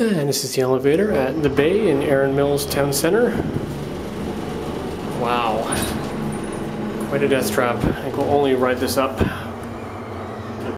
And this is the elevator at the Bay in Erin Mills Town Center. Wow. Quite a death trap. I think we'll only ride this up